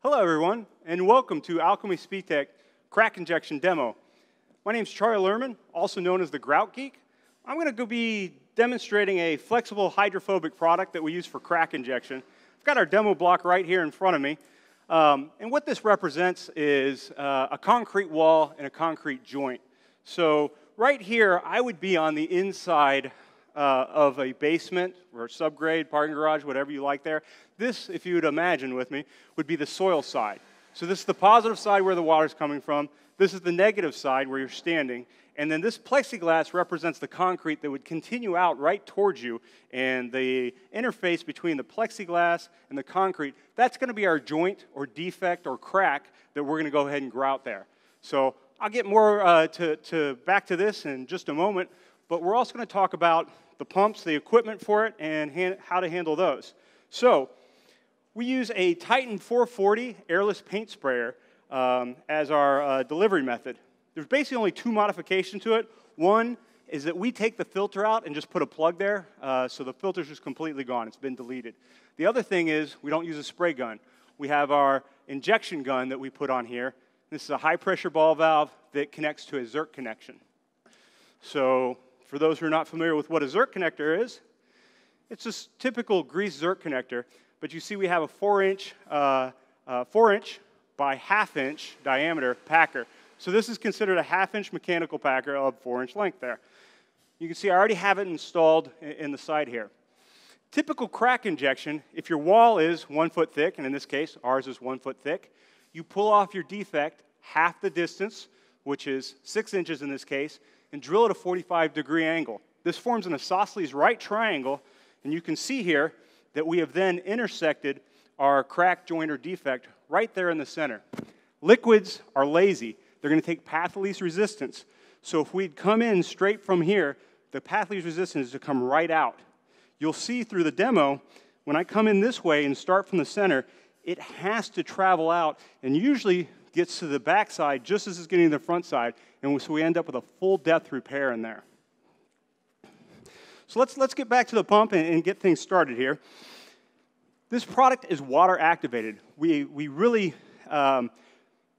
Hello, everyone, and welcome to Alchemy-Spetec crack injection demo. My name is Charlie Lerman, also known as the Grout Geek. I'm going to go be demonstrating a flexible hydrophobic product that we use for crack injection. I've got our demo block right here in front of me. Um, and what this represents is uh, a concrete wall and a concrete joint. So right here, I would be on the inside uh, of a basement or subgrade, parking garage, whatever you like there. This, if you would imagine with me, would be the soil side. So this is the positive side where the water's coming from. This is the negative side where you're standing. And then this plexiglass represents the concrete that would continue out right towards you. And the interface between the plexiglass and the concrete, that's going to be our joint or defect or crack that we're going to go ahead and grout there. So I'll get more uh, to, to back to this in just a moment. But we're also going to talk about the pumps, the equipment for it, and how to handle those. So we use a Titan 440 airless paint sprayer um, as our uh, delivery method. There's basically only two modifications to it. One is that we take the filter out and just put a plug there, uh, so the filter's just completely gone. It's been deleted. The other thing is we don't use a spray gun. We have our injection gun that we put on here. This is a high pressure ball valve that connects to a Zerk connection. So for those who are not familiar with what a Zerk connector is, it's a typical grease Zerk connector, but you see we have a four inch, uh, uh, four inch by half inch diameter packer. So this is considered a half inch mechanical packer of four inch length there. You can see I already have it installed in the side here. Typical crack injection, if your wall is one foot thick, and in this case ours is one foot thick, you pull off your defect half the distance, which is six inches in this case, and drill at a 45 degree angle. This forms an isosceles right triangle, and you can see here that we have then intersected our crack, joint, or defect right there in the center. Liquids are lazy. They're going to take path of least resistance. So if we'd come in straight from here, the path least resistance is to come right out. You'll see through the demo, when I come in this way and start from the center, it has to travel out and usually gets to the back side just as it's getting to the front side, and so we end up with a full depth repair in there. So let's, let's get back to the pump and, and get things started here. This product is water activated. We, we really, um,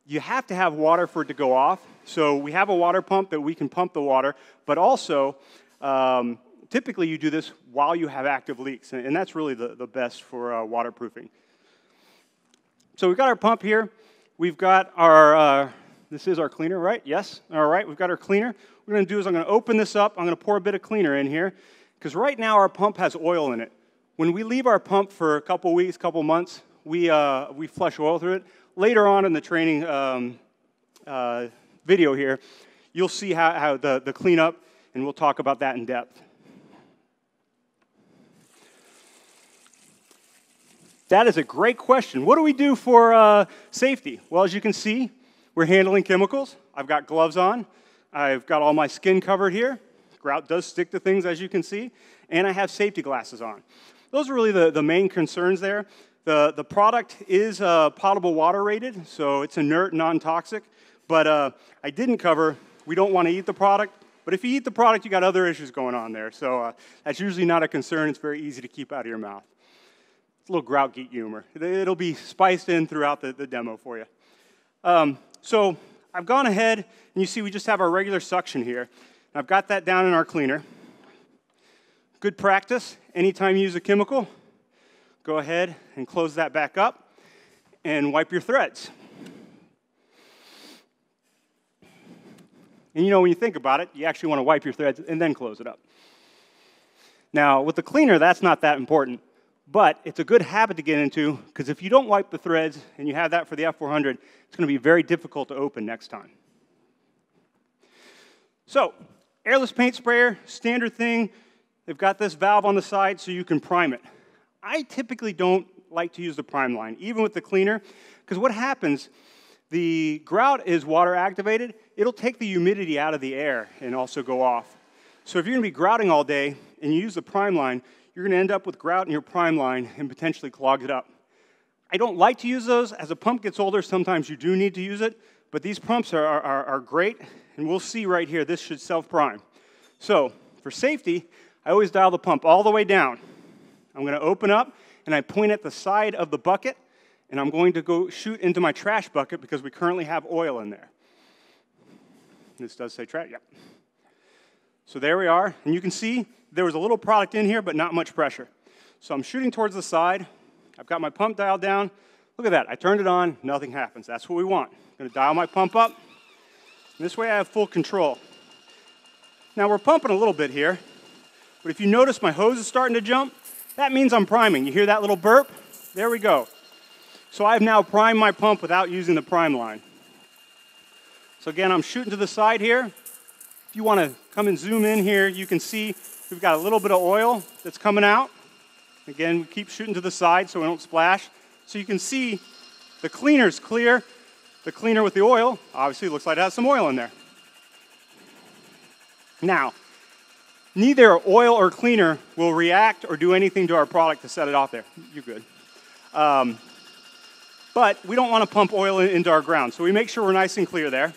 you have to have water for it to go off. So we have a water pump that we can pump the water, but also, um, typically you do this while you have active leaks, and, and that's really the, the best for uh, waterproofing. So we've got our pump here. We've got our, uh, this is our cleaner, right? Yes? All right, we've got our cleaner. What we're going to do is I'm going to open this up. I'm going to pour a bit of cleaner in here because right now our pump has oil in it. When we leave our pump for a couple weeks, couple months, we, uh, we flush oil through it. Later on in the training um, uh, video here, you'll see how, how the, the cleanup, and we'll talk about that in depth. That is a great question. What do we do for uh, safety? Well, as you can see, we're handling chemicals. I've got gloves on. I've got all my skin covered here. Grout does stick to things, as you can see. And I have safety glasses on. Those are really the, the main concerns there. The, the product is uh, potable water rated, so it's inert, non-toxic. But uh, I didn't cover, we don't want to eat the product. But if you eat the product, you got other issues going on there. So uh, that's usually not a concern. It's very easy to keep out of your mouth It's a little grout geek humor. It'll be spiced in throughout the, the demo for you. Um, so I've gone ahead, and you see we just have our regular suction here. I've got that down in our cleaner. Good practice. Anytime you use a chemical, go ahead and close that back up and wipe your threads. And you know, when you think about it, you actually want to wipe your threads and then close it up. Now, with the cleaner, that's not that important. But it's a good habit to get into because if you don't wipe the threads and you have that for the F400, it's going to be very difficult to open next time. So, airless paint sprayer, standard thing. They've got this valve on the side so you can prime it. I typically don't like to use the prime line, even with the cleaner, because what happens, the grout is water activated, it'll take the humidity out of the air and also go off. So if you're going to be grouting all day and you use the prime line, you're going to end up with grout in your prime line and potentially clog it up. I don't like to use those. As a pump gets older, sometimes you do need to use it, but these pumps are, are, are great, and we'll see right here, this should self-prime. So for safety, I always dial the pump all the way down. I'm going to open up, and I point at the side of the bucket, and I'm going to go shoot into my trash bucket because we currently have oil in there. This does say trash, yep. So there we are, and you can see there was a little product in here, but not much pressure. So I'm shooting towards the side. I've got my pump dialed down. Look at that, I turned it on, nothing happens. That's what we want. I'm gonna dial my pump up. This way I have full control. Now we're pumping a little bit here, but if you notice my hose is starting to jump, that means I'm priming. You hear that little burp? There we go. So I've now primed my pump without using the prime line. So again, I'm shooting to the side here. If you want to come and zoom in here, you can see we've got a little bit of oil that's coming out. Again, we keep shooting to the side so we don't splash. So you can see the cleaner's clear. The cleaner with the oil obviously looks like it has some oil in there. Now, neither oil or cleaner will react or do anything to our product to set it off there. You're good. Um, but we don't want to pump oil into our grout, so we make sure we're nice and clear there.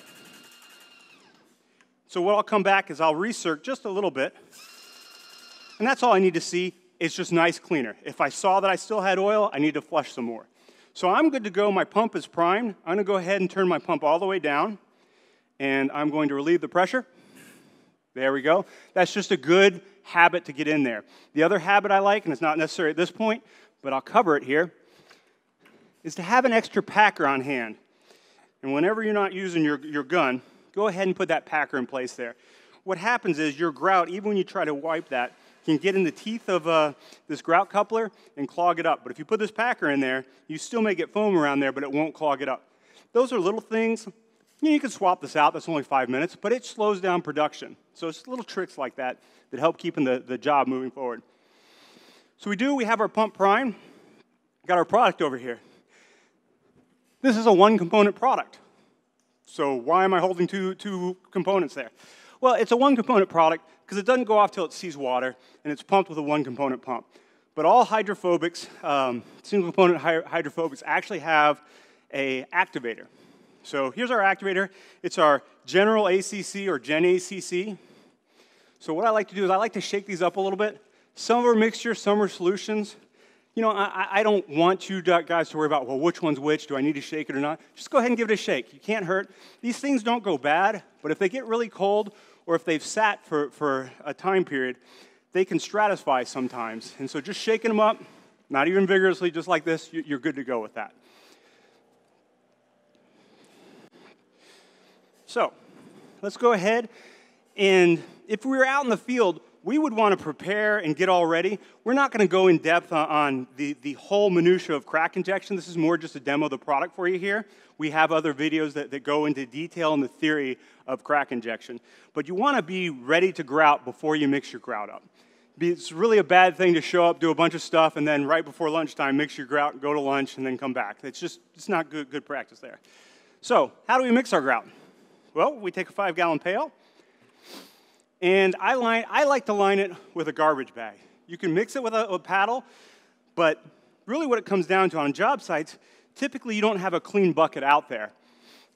So what I'll come back is I'll recirc just a little bit, and that's all I need to see. It's just nice cleaner. If I saw that I still had oil, I need to flush some more. So I'm good to go. My pump is primed. I'm going to go ahead and turn my pump all the way down, and I'm going to relieve the pressure. There we go. That's just a good habit to get in there. The other habit I like, and it's not necessary at this point, but I'll cover it here, is to have an extra packer on hand. And whenever you're not using your, your gun, go ahead and put that packer in place there. What happens is your grout, even when you try to wipe that, can get in the teeth of uh, this grout coupler and clog it up. But if you put this packer in there, you still may get foam around there, but it won't clog it up. Those are little things. You, know, you can swap this out, that's only five minutes, but it slows down production. So it's little tricks like that that help keeping the, the job moving forward. So we do, we have our pump prime, got our product over here. This is a one component product. So why am I holding two, two components there? Well, it's a one component product because it doesn't go off till it sees water and it's pumped with a one component pump. But all hydrophobics, um, single component hydrophobics actually have a activator. So here's our activator. It's our general ACC or Gen ACC. So what I like to do is I like to shake these up a little bit. Some are mixture, some are solutions you know, I, I, don't want you guys to worry about, well, which one's which? Do I need to shake it or not? Just go ahead and give it a shake. You can't hurt. These things don't go bad, but if they get really cold or if they've sat for, for a time period, they can stratify sometimes. And so just shaking them up, not even vigorously, just like this, you're good to go with that. So let's go ahead and if we were out in the field, we would want to prepare and get all ready. We're not going to go in depth on the, the whole minutia of crack injection. This is more just a demo of the product for you here. We have other videos that, that go into detail on the theory of crack injection. But you want to be ready to grout before you mix your grout up. It's really a bad thing to show up, do a bunch of stuff, and then right before lunchtime, mix your grout, go to lunch, and then come back. It's just it's not good, good practice there. So, how do we mix our grout? Well, we take a five gallon pail, and I, line, I like to line it with a garbage bag. You can mix it with a, a paddle, but really what it comes down to on job sites, typically you don't have a clean bucket out there.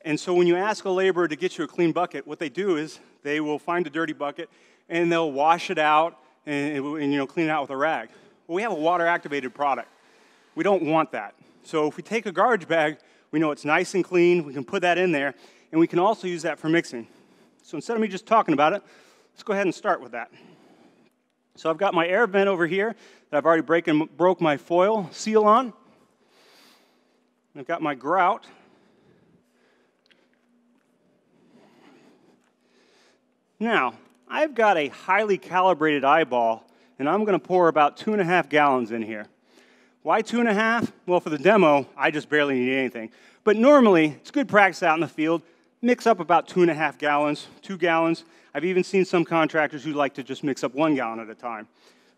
And so when you ask a laborer to get you a clean bucket, what they do is they will find a dirty bucket and they'll wash it out and, and you know, clean it out with a rag. Well, we have a water activated product. We don't want that. So if we take a garbage bag, we know it's nice and clean, we can put that in there, and we can also use that for mixing. So instead of me just talking about it, Let's go ahead and start with that. So I've got my air vent over here that I've already breaking, broke my foil seal on. I've got my grout. Now, I've got a highly calibrated eyeball, and I'm going to pour about two and a half gallons in here. Why two and a half? Well, for the demo, I just barely need anything. But normally, it's good practice out in the field. Mix up about two and a half gallons, two gallons. I've even seen some contractors who like to just mix up one gallon at a time.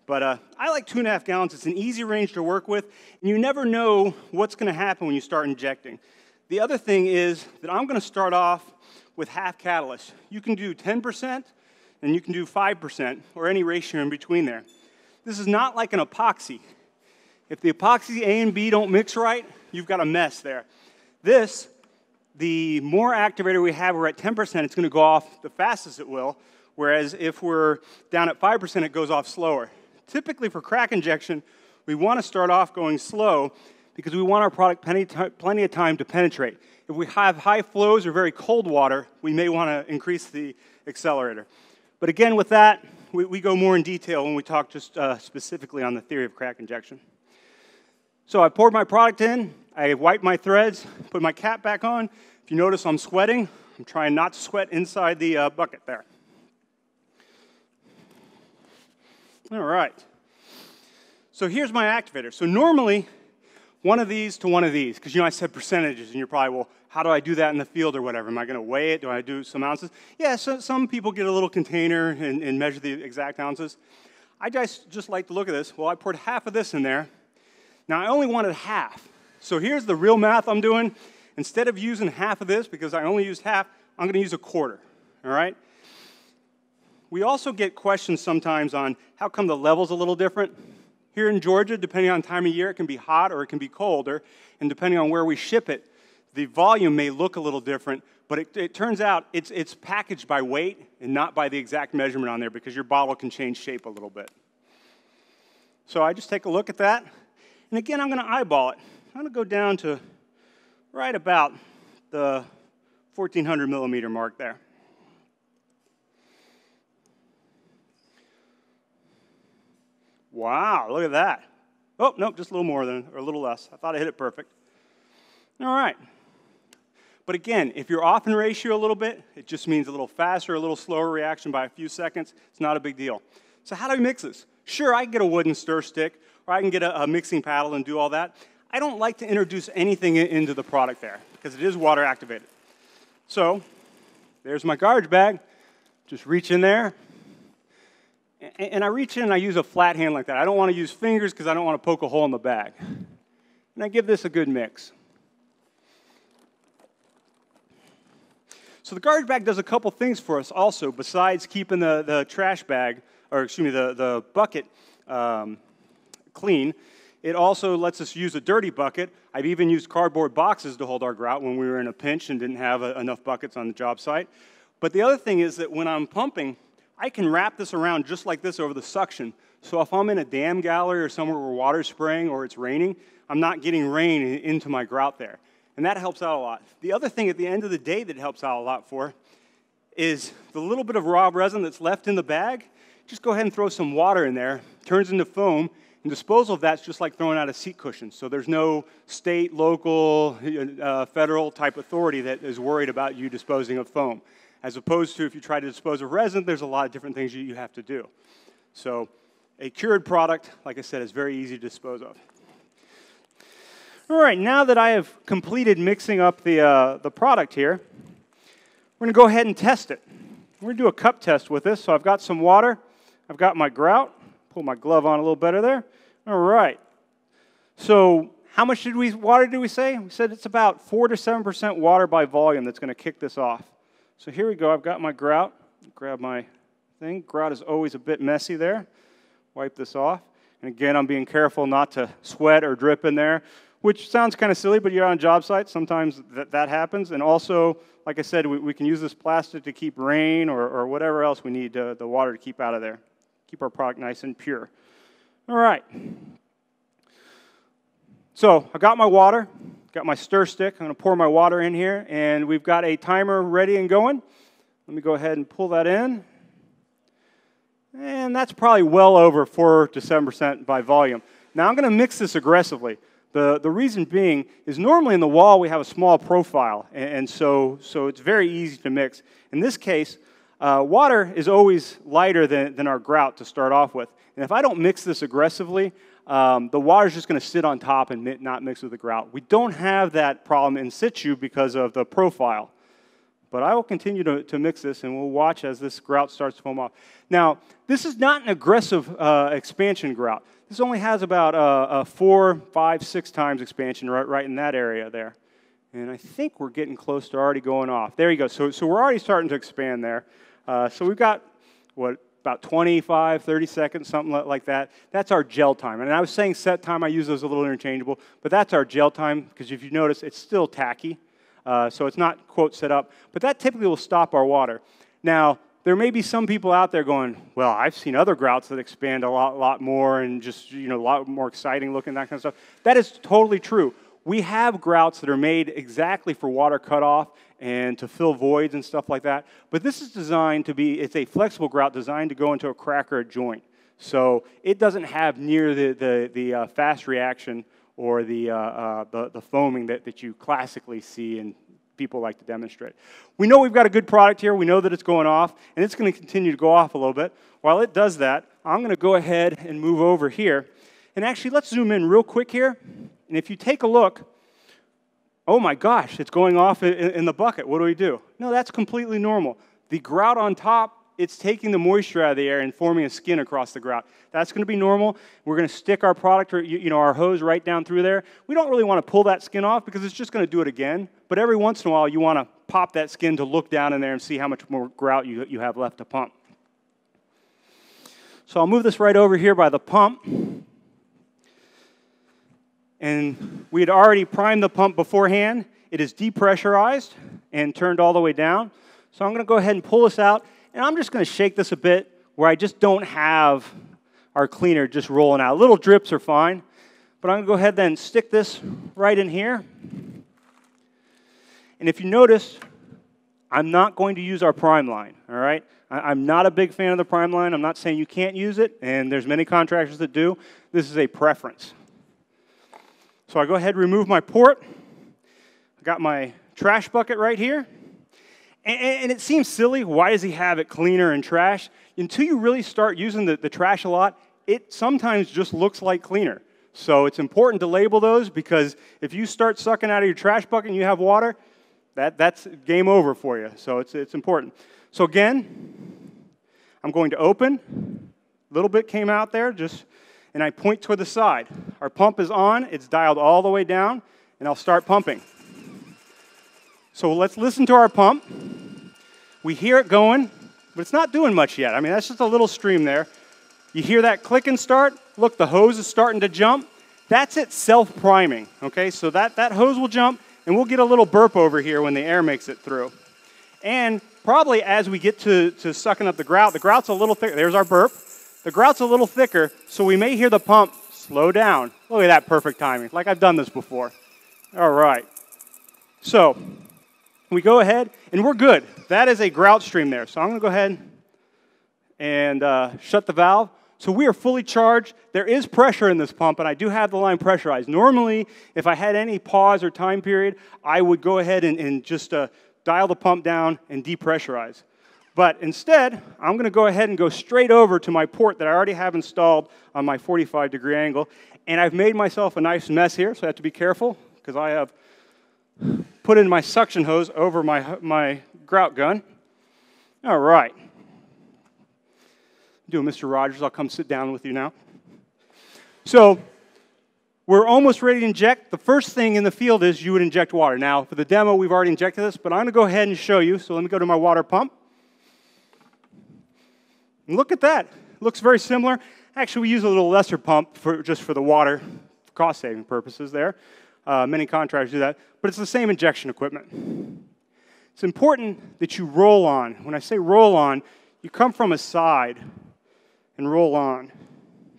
But uh, I like two and a half gallons. It's an easy range to work with, and you never know what's going to happen when you start injecting. The other thing is that I'm going to start off with half catalyst. You can do 10%, and you can do 5%, or any ratio in between there. This is not like an epoxy. If the epoxy A and B don't mix right, you've got a mess there. This the more activator we have, we're at 10%, it's going to go off the fastest it will. Whereas if we're down at 5%, it goes off slower. Typically for crack injection, we want to start off going slow because we want our product plenty, of time to penetrate. If we have high flows or very cold water, we may want to increase the accelerator. But again, with that, we, we go more in detail when we talk just uh, specifically on the theory of crack injection. So I poured my product in, I wipe my threads, put my cap back on. If you notice I'm sweating, I'm trying not to sweat inside the uh, bucket there. All right. So here's my activator. So normally, one of these to one of these, because you know I said percentages, and you're probably, well, how do I do that in the field or whatever? Am I going to weigh it? Do I do some ounces? Yeah, so, some people get a little container and, and measure the exact ounces. I just, just like to look at this. Well, I poured half of this in there. Now, I only wanted half. So here's the real math I'm doing. Instead of using half of this, because I only used half, I'm going to use a quarter, all right? We also get questions sometimes on how come the level's a little different. Here in Georgia, depending on time of year, it can be hot or it can be colder, and depending on where we ship it, the volume may look a little different, but it, it, turns out it's, it's packaged by weight and not by the exact measurement on there because your bottle can change shape a little bit. So I just take a look at that. And again, I'm going to eyeball it. I'm going to go down to right about the 1400 millimeter mark there. Wow, look at that. Oh, nope, just a little more than, or a little less. I thought I hit it perfect. All right. But again, if you're off in ratio a little bit, it just means a little faster, a little slower reaction by a few seconds. It's not a big deal. So how do we mix this? Sure, I can get a wooden stir stick, or I can get a, a mixing paddle and do all that. I don't like to introduce anything into the product there, because it is water activated. So, there's my garbage bag. Just reach in there, and I reach in and I use a flat hand like that. I don't want to use fingers because I don't want to poke a hole in the bag. And I give this a good mix. So the garbage bag does a couple things for us also, besides keeping the, the trash bag, or excuse me, the, the bucket um, clean. It also lets us use a dirty bucket. I've even used cardboard boxes to hold our grout when we were in a pinch and didn't have a, enough buckets on the job site. But the other thing is that when I'm pumping, I can wrap this around just like this over the suction. So if I'm in a dam gallery or somewhere where water's spraying or it's raining, I'm not getting rain into my grout there and that helps out a lot. The other thing at the end of the day that helps out a lot for is the little bit of raw resin that's left in the bag, just go ahead and throw some water in there, turns into foam, and disposal of that's just like throwing out a seat cushion. So there's no state, local, uh, federal type authority that is worried about you disposing of foam. As opposed to if you try to dispose of resin, there's a lot of different things you have to do. So a cured product, like I said, is very easy to dispose of. All right, now that I have completed mixing up the, uh, the product here, we're going to go ahead and test it. We're going to do a cup test with this. So I've got some water. I've got my grout. Pull my glove on a little better there. All right. So how much did we water did we say? We said it's about 4 to 7% water by volume that's going to kick this off. So here we go. I've got my grout. Grab my thing. Grout is always a bit messy there. Wipe this off. And again, I'm being careful not to sweat or drip in there which sounds kind of silly, but you're on a job sites, sometimes that, that happens. And also, like I said, we, we can use this plastic to keep rain or, or whatever else we need to, the water to keep out of there. Keep our product nice and pure. All right. So I got my water, got my stir stick. I'm going to pour my water in here, and we've got a timer ready and going. Let me go ahead and pull that in. And that's probably well over 4 to 7% by volume. Now I'm going to mix this aggressively. The, the reason being is normally in the wall we have a small profile, and, and so, so it's very easy to mix. In this case, uh, water is always lighter than, than our grout to start off with. And if I don't mix this aggressively, um, the water is just going to sit on top and not mix with the grout. We don't have that problem in situ because of the profile. But I will continue to, to mix this, and we'll watch as this grout starts to foam off. Now, this is not an aggressive uh, expansion grout. This only has about uh, a four, five, six times expansion right, right in that area there. And I think we're getting close to already going off. There you go. So, so we're already starting to expand there. Uh, so we've got, what, about 25, 30 seconds, something like that. That's our gel time. And I was saying set time, I use those a little interchangeable, but that's our gel time because if you notice, it's still tacky. Uh, so it's not, quote, set up. But that typically will stop our water. Now, there may be some people out there going, well, I've seen other grouts that expand a lot, lot more and just, you know, a lot more exciting looking, that kind of stuff. That is totally true. We have grouts that are made exactly for water cutoff and to fill voids and stuff like that. But this is designed to be, it's a flexible grout designed to go into a crack or a joint. So it doesn't have near the, the, the uh, fast reaction or the, uh, uh, the, the, foaming that, that you classically see and people like to demonstrate. We know we've got a good product here. We know that it's going off, and it's going to continue to go off a little bit. While it does that, I'm going to go ahead and move over here. And actually, let's zoom in real quick here. And if you take a look, oh my gosh, it's going off in, the bucket. What do we do? No, that's completely normal. The grout on top it's taking the moisture out of the air and forming a skin across the grout. That's going to be normal. We're going to stick our product or you know our hose right down through there. We don't really want to pull that skin off because it's just going to do it again. But every once in a while, you want to pop that skin to look down in there and see how much more grout you, you have left to pump. So I'll move this right over here by the pump. And we had already primed the pump beforehand. It is depressurized and turned all the way down. So I'm going to go ahead and pull this out and I'm just going to shake this a bit where I just don't have our cleaner just rolling out. Little drips are fine, but I'm going to go ahead then stick this right in here. And if you notice, I'm not going to use our prime line, all right? I'm not a big fan of the prime line. I'm not saying you can't use it, and there's many contractors that do. This is a preference. So I go ahead and remove my port. I got my trash bucket right here. And, it seems silly. Why does he have it cleaner and trash? Until you really start using the, the trash a lot, it sometimes just looks like cleaner. So it's important to label those because if you start sucking out of your trash bucket and you have water, that, that's game over for you. So it's, it's important. So again, I'm going to open. A little bit came out there, just, and I point toward the side. Our pump is on, it's dialed all the way down, and I'll start pumping. So let's listen to our pump. We hear it going, but it's not doing much yet. I mean, that's just a little stream there. You hear that click and start? Look, the hose is starting to jump. That's it self priming, okay? So that, that hose will jump, and we'll get a little burp over here when the air makes it through. And probably as we get to, to sucking up the grout, the grout's a little thicker. There's our burp. The grout's a little thicker, so we may hear the pump slow down. Look at that perfect timing, like I've done this before. All right. So we go ahead and we're good. That is a grout stream there. So I'm going to go ahead and uh, shut the valve. So we are fully charged. There is pressure in this pump, and I do have the line pressurized. Normally, if I had any pause or time period, I would go ahead and, and just uh, dial the pump down and depressurize. But instead, I'm going to go ahead and go straight over to my port that I already have installed on my 45 degree angle. And I've made myself a nice mess here, so I have to be careful because I have put in my suction hose over my, my grout gun. All right. Doing Mr. Rogers, I'll come sit down with you now. So, we're almost ready to inject. The first thing in the field is you would inject water. Now, for the demo, we've already injected this, but I'm going to go ahead and show you. So let me go to my water pump. And look at that. Looks very similar. Actually, we use a little lesser pump for, just for the water cost saving purposes there. Uh, many contractors do that, but it's the same injection equipment. It's important that you roll on. When I say roll on, you come from a side and roll on.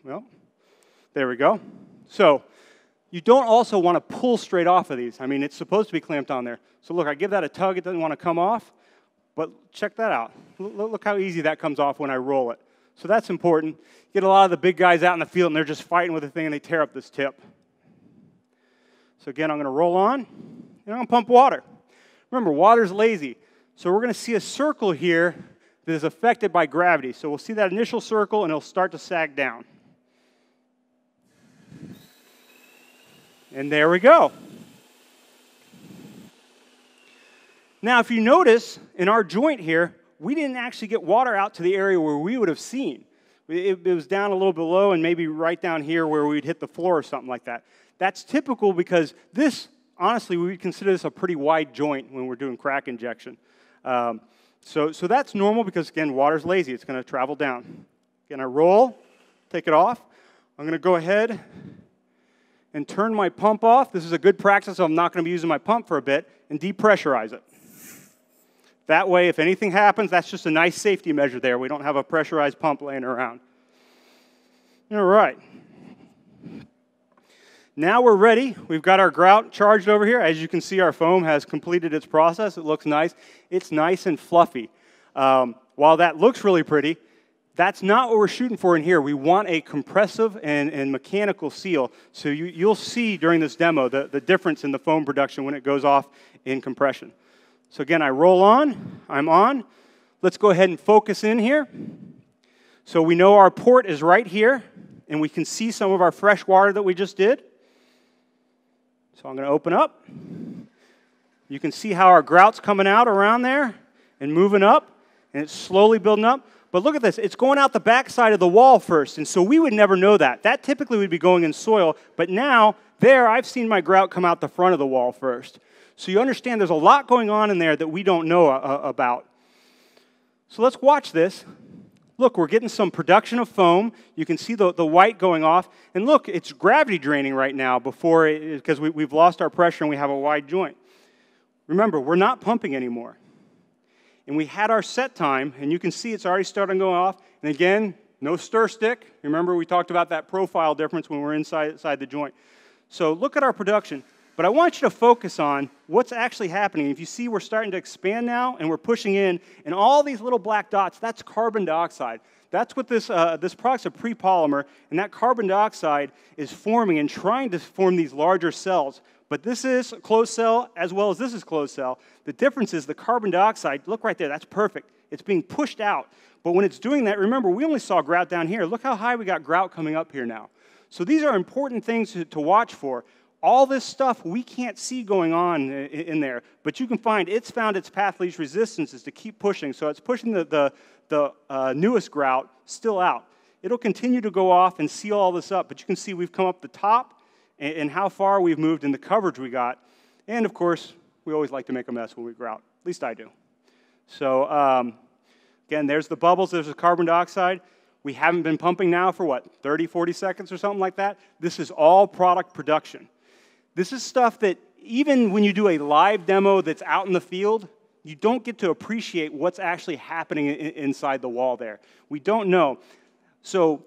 Well, there we go. So, you don't also want to pull straight off of these. I mean, it's supposed to be clamped on there. So, look, I give that a tug, it doesn't want to come off, but check that out. Look how easy that comes off when I roll it. So, that's important. You get a lot of the big guys out in the field and they're just fighting with the thing and they tear up this tip. So again, I'm going to roll on, and I'm going to pump water. Remember, water's lazy. So we're going to see a circle here that is affected by gravity. So we'll see that initial circle, and it'll start to sag down. And there we go. Now, if you notice, in our joint here, we didn't actually get water out to the area where we would have seen. It, was down a little below and maybe right down here where we'd hit the floor or something like that. That's typical because this, honestly, we would consider this a pretty wide joint when we're doing crack injection. Um, so, so that's normal because, again, water's lazy. It's going to travel down. Again, I roll, take it off. I'm going to go ahead and turn my pump off. This is a good practice, so I'm not going to be using my pump for a bit, and depressurize it. That way, if anything happens, that's just a nice safety measure there. We don't have a pressurized pump laying around. All right. Now we're ready. We've got our grout charged over here. As you can see, our foam has completed its process. It looks nice. It's nice and fluffy. Um, while that looks really pretty, that's not what we're shooting for in here. We want a compressive and, and mechanical seal. So you, will see during this demo the, the difference in the foam production when it goes off in compression. So again, I roll on, I'm on. Let's go ahead and focus in here. So we know our port is right here, and we can see some of our fresh water that we just did. So I'm going to open up. You can see how our grout's coming out around there and moving up, and it's slowly building up. But look at this, it's going out the backside of the wall first, and so we would never know that. That typically would be going in soil, but now, there, I've seen my grout come out the front of the wall first. So you understand there's a lot going on in there that we don't know uh, uh, about. So let's watch this. Look, we're getting some production of foam. You can see the, the white going off. And look, it's gravity draining right now before because we, we've lost our pressure and we have a wide joint. Remember, we're not pumping anymore. And we had our set time, and you can see it's already starting going off. And again, no stir stick. Remember, we talked about that profile difference when we're inside, inside the joint. So look at our production. But I want you to focus on what's actually happening. If you see we're starting to expand now and we're pushing in, and all these little black dots, that's carbon dioxide. That's what this, uh, this product's a pre-polymer, and that carbon dioxide is forming and trying to form these larger cells. But this is closed cell as well as this is closed cell. The difference is the carbon dioxide, look right there, that's perfect. It's being pushed out. But when it's doing that, remember, we only saw grout down here. Look how high we got grout coming up here now. So these are important things to, to watch for all this stuff we can't see going on in there, but you can find it's found its path least resistance is to keep pushing. So it's pushing the, the, the uh, newest grout still out. It'll continue to go off and seal all this up, but you can see we've come up the top and, and how far we've moved and the coverage we got. And of course, we always like to make a mess when we grout. At least I do. So um, again, there's the bubbles, there's the carbon dioxide. We haven't been pumping now for what, 30, 40 seconds or something like that? This is all product production. This is stuff that even when you do a live demo that's out in the field, you don't get to appreciate what's actually happening inside the wall there. We don't know. So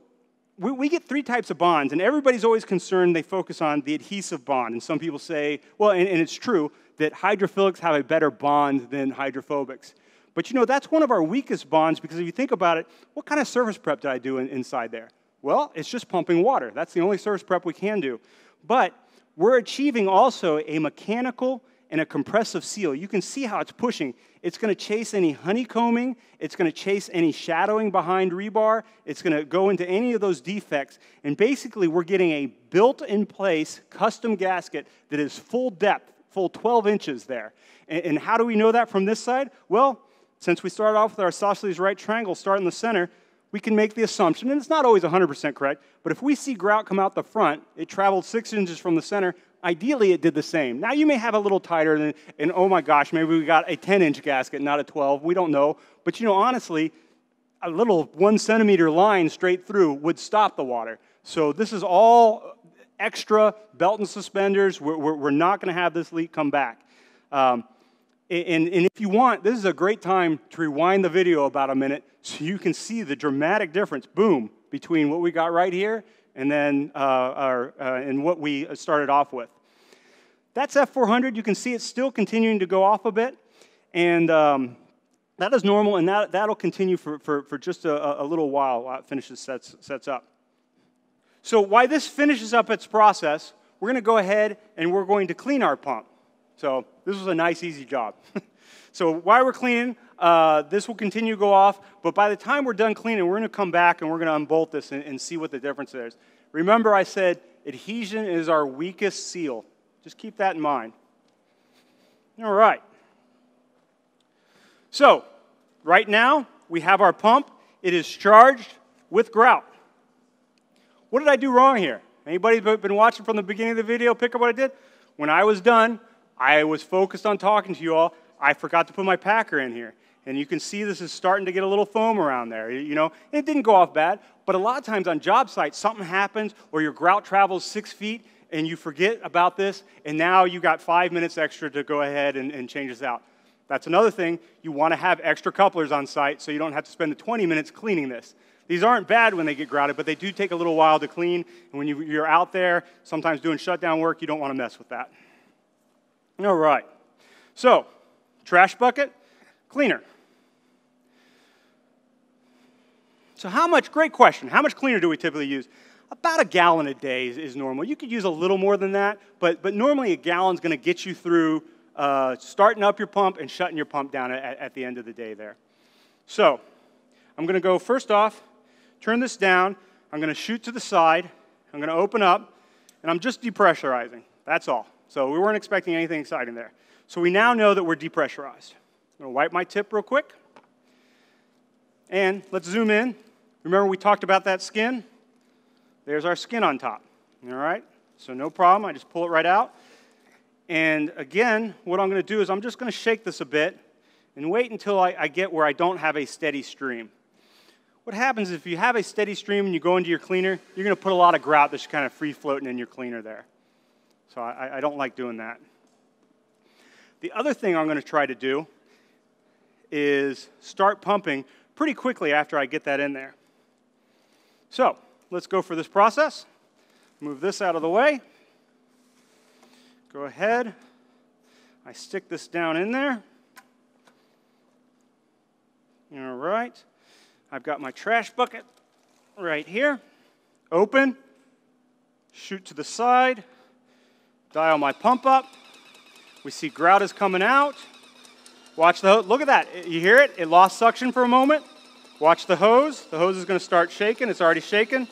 we, get three types of bonds, and everybody's always concerned they focus on the adhesive bond. And some people say, well, and, and it's true, that hydrophilics have a better bond than hydrophobics. But you know, that's one of our weakest bonds because if you think about it, what kind of surface prep did I do in, inside there? Well, it's just pumping water. That's the only surface prep we can do. But we're achieving also a mechanical and a compressive seal. You can see how it's pushing. It's going to chase any honeycombing, it's going to chase any shadowing behind rebar, it's going to go into any of those defects. And basically, we're getting a built in place custom gasket that is full depth, full 12 inches there. And, how do we know that from this side? Well, since we started off with our isosceles right triangle start in the center, we can make the assumption, and it's not always 100% correct, but if we see grout come out the front, it traveled six inches from the center, ideally it did the same. Now you may have a little tighter, than, and oh my gosh, maybe we got a 10 inch gasket, not a 12. We don't know. But you know, honestly, a little one centimeter line straight through would stop the water. So this is all extra belt and suspenders. We're, we're, we're not going to have this leak come back. Um, and, and if you want, this is a great time to rewind the video about a minute so you can see the dramatic difference, boom, between what we got right here and then uh, our, uh, and what we started off with. That's F400. You can see it's still continuing to go off a bit. And um, that is normal, and that, that'll continue for, for, for just a, a little while while it finishes, sets, sets up. So while this finishes up its process, we're going to go ahead and we're going to clean our pump. So this was a nice, easy job. so while we're cleaning, uh, this will continue to go off, but by the time we're done cleaning, we're going to come back and we're going to unbolt this and, and see what the difference is. Remember I said adhesion is our weakest seal. Just keep that in mind. All right. So, right now, we have our pump. It is charged with grout. What did I do wrong here? Anybody been watching from the beginning of the video pick up what I did? When I was done, I was focused on talking to you all. I forgot to put my packer in here. And you can see this is starting to get a little foam around there, you know. it didn't go off bad, but a lot of times on job sites, something happens or your grout travels six feet and you forget about this, and now you got five minutes extra to go ahead and, and change this out. That's another thing. You want to have extra couplers on site so you don't have to spend the 20 minutes cleaning this. These aren't bad when they get grouted, but they do take a little while to clean. And when you, are out there, sometimes doing shutdown work, you don't want to mess with that. All right. So, trash bucket, cleaner. So, how much, great question, how much cleaner do we typically use? About a gallon a day is, is normal. You could use a little more than that, but, but normally a gallon's going to get you through uh, starting up your pump and shutting your pump down at, at the end of the day there. So, I'm going to go first off, turn this down. I'm going to shoot to the side. I'm going to open up, and I'm just depressurizing. That's all. So we weren't expecting anything exciting there. So we now know that we're depressurized. I'm to wipe my tip real quick. And let's zoom in. Remember we talked about that skin? There's our skin on top. All right? So no problem. I just pull it right out. And again, what I'm going to do is I'm just going to shake this a bit and wait until I, I, get where I don't have a steady stream. What happens is if you have a steady stream and you go into your cleaner, you're going to put a lot of grout that's kind of free floating in your cleaner there. So I, I don't like doing that. The other thing I'm going to try to do is start pumping pretty quickly after I get that in there. So let's go for this process. Move this out of the way. Go ahead. I stick this down in there. All right. I've got my trash bucket right here. Open. Shoot to the side. Dial my pump up. We see grout is coming out. Watch the. Look at that. You hear it? It lost suction for a moment. Watch the hose. The hose is going to start shaking. It's already shaking.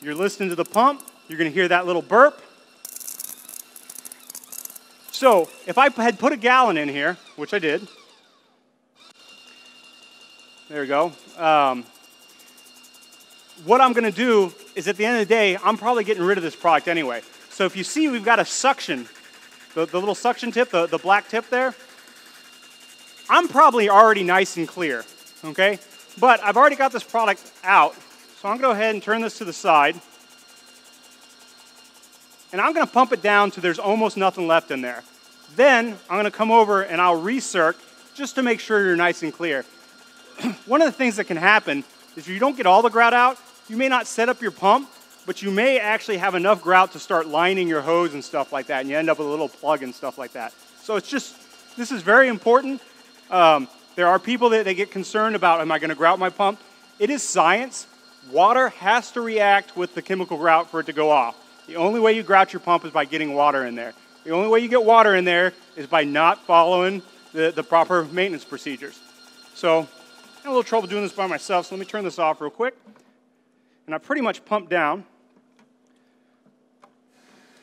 You're listening to the pump. You're going to hear that little burp. So if I had put a gallon in here, which I did, there we go. Um, what I'm going to do is at the end of the day, I'm probably getting rid of this product anyway. So if you see we've got a suction, the, the little suction tip, the, the black tip there, I'm probably already nice and clear, okay? But I've already got this product out, so I'm going to go ahead and turn this to the side. And I'm going to pump it down to there's almost nothing left in there. Then I'm going to come over and I'll recirc just to make sure you're nice and clear. One of the things that can happen is if you don't get all the grout out, you may not set up your pump, but you may actually have enough grout to start lining your hose and stuff like that, and you end up with a little plug and stuff like that. So it's just, this is very important. Um, there are people that they get concerned about, am I going to grout my pump? It is science. Water has to react with the chemical grout for it to go off. The only way you grout your pump is by getting water in there. The only way you get water in there is by not following the, the proper maintenance procedures. So I had a little trouble doing this by myself, so let me turn this off real quick. And I pretty much pumped down.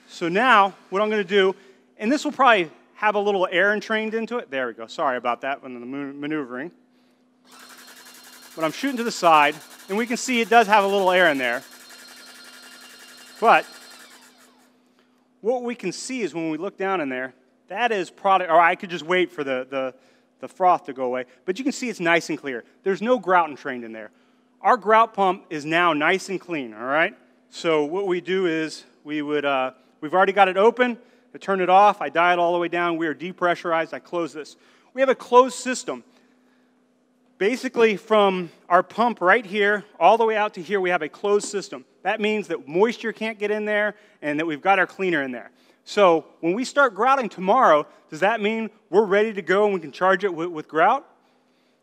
So now what I'm going to do, and this will probably have a little air entrained into it. There we go. Sorry about that when the maneuvering. But I'm shooting to the side, and we can see it does have a little air in there. But what we can see is when we look down in there, that is product, or I could just wait for the, the, the froth to go away, but you can see it's nice and clear. There's no grout entrained in there. Our grout pump is now nice and clean, all right? So what we do is we would, uh, we've already got it open, I turn it off, I dial it all the way down, we are depressurized, I close this. We have a closed system. Basically, from our pump right here all the way out to here, we have a closed system. That means that moisture can't get in there and that we've got our cleaner in there. So when we start grouting tomorrow, does that mean we're ready to go and we can charge it with, with grout?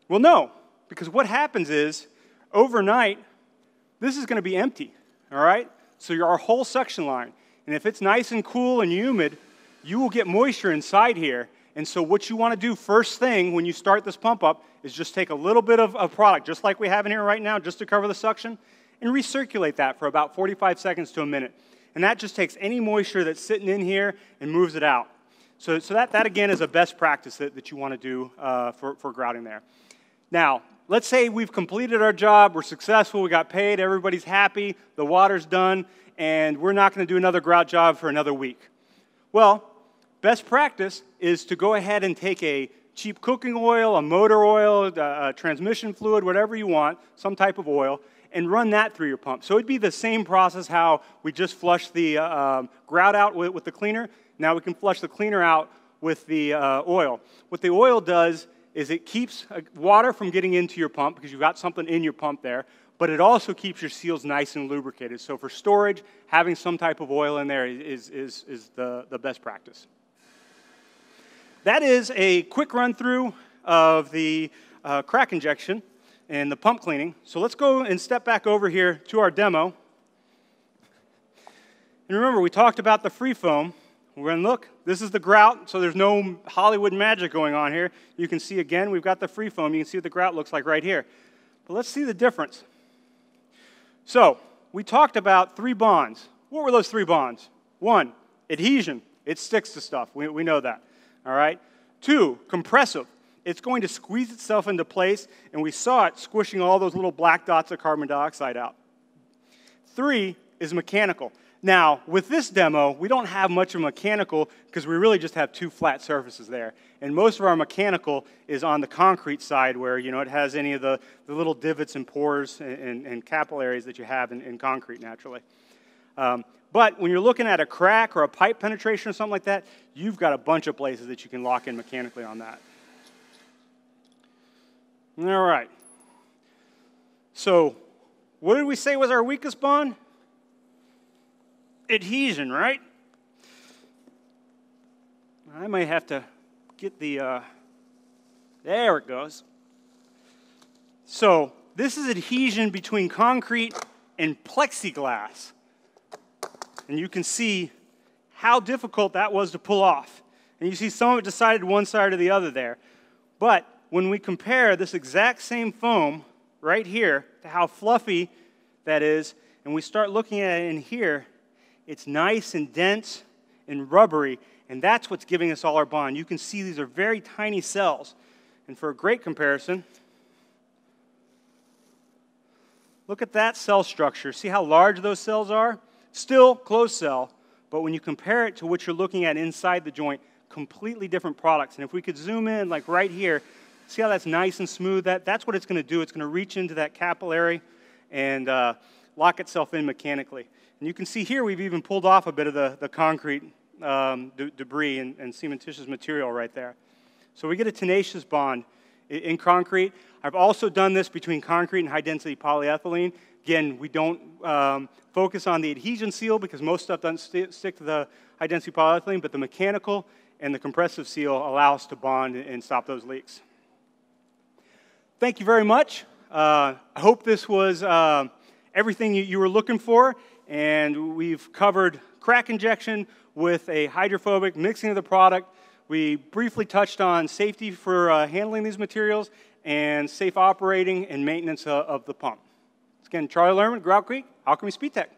Well, no, because what happens is overnight, this is going to be empty, all right? So our whole suction line. And if it's nice and cool and humid, you will get moisture inside here, and so, what you want to do first thing when you start this pump up is just take a little bit of, a product, just like we have in here right now, just to cover the suction, and recirculate that for about 45 seconds to a minute. And that just takes any moisture that's sitting in here and moves it out. So, so that, that again is a best practice that, that you want to do uh, for, for grouting there. Now, let's say we've completed our job, we're successful, we got paid, everybody's happy, the water's done, and we're not going to do another grout job for another week. Well, Best practice is to go ahead and take a cheap cooking oil, a motor oil, a, a transmission fluid, whatever you want, some type of oil, and run that through your pump. So it'd be the same process how we just flushed the uh, um, grout out with, with the cleaner. Now we can flush the cleaner out with the uh, oil. What the oil does is it keeps uh, water from getting into your pump because you've got something in your pump there, but it also keeps your seals nice and lubricated. So for storage, having some type of oil in there is, is, is the, the best practice. That is a quick run through of the uh, crack injection and the pump cleaning. So let's go and step back over here to our demo. And remember, we talked about the free foam. We're going to look. This is the grout, so there's no Hollywood magic going on here. You can see again, we've got the free foam. You can see what the grout looks like right here. But let's see the difference. So, we talked about three bonds. What were those three bonds? One, adhesion. It sticks to stuff. We, we know that. All right? Two, compressive. It's going to squeeze itself into place, and we saw it squishing all those little black dots of carbon dioxide out. Three is mechanical. Now, with this demo, we don't have much of mechanical because we really just have two flat surfaces there. And most of our mechanical is on the concrete side where, you know, it has any of the, the little divots and pores and, and, and capillaries that you have in, in concrete naturally. Um, but when you're looking at a crack or a pipe penetration or something like that, you've got a bunch of places that you can lock in mechanically on that. All right. So, what did we say was our weakest bond? Adhesion, right? I might have to get the, uh, there it goes. So this is adhesion between concrete and plexiglass. And you can see how difficult that was to pull off. And you see some of it decided one side or the other there. But when we compare this exact same foam right here to how fluffy that is, and we start looking at it in here, it's nice and dense and rubbery, and that's what's giving us all our bond. You can see these are very tiny cells. And for a great comparison, look at that cell structure. See how large those cells are? Still closed cell, but when you compare it to what you're looking at inside the joint, completely different products. And if we could zoom in, like right here, see how that's nice and smooth? That, that's what it's going to do. It's going to reach into that capillary and uh, lock itself in mechanically. And you can see here we've even pulled off a bit of the, the concrete um, de debris and, and cementitious material right there. So we get a tenacious bond in, in concrete. I've also done this between concrete and high density polyethylene. Again, we don't um, focus on the adhesion seal because most stuff doesn't st stick to the high density polyethylene, but the mechanical and the compressive seal allow us to bond and stop those leaks. Thank you very much. Uh, I hope this was uh, everything you, you were looking for and we've covered crack injection with a hydrophobic mixing of the product. We briefly touched on safety for uh, handling these materials and safe operating and maintenance uh, of the pump. Again, Charlie Lerman, Grout Geek, Alchemy Speed Tech.